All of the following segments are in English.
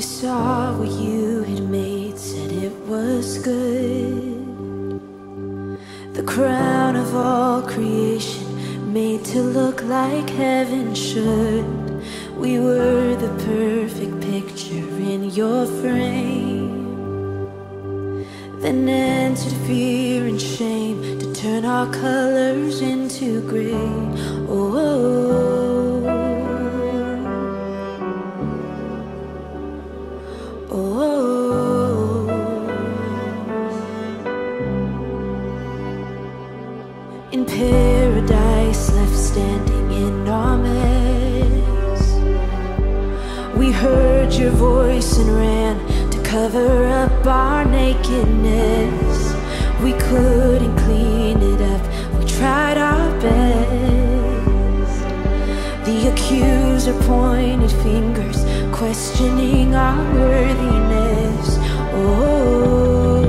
saw what you had made, said it was good. The crown of all creation, made to look like heaven should. We were the perfect picture in your frame. Then entered fear and shame to turn our colors into gray. Oh. Oh, oh. Your voice and ran to cover up our nakedness. We couldn't clean it up, we tried our best. The accuser pointed fingers questioning our worthiness. Oh,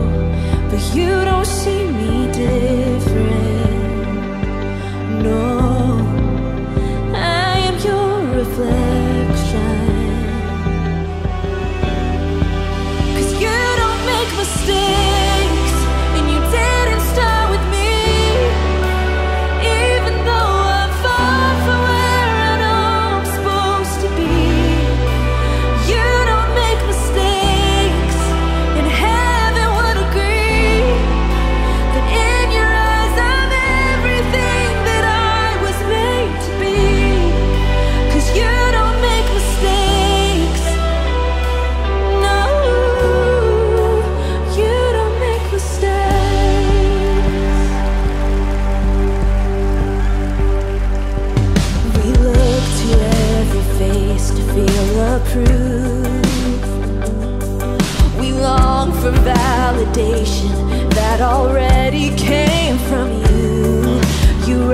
but you don't see me different. For validation that already came from you. You